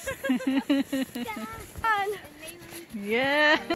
Yeah.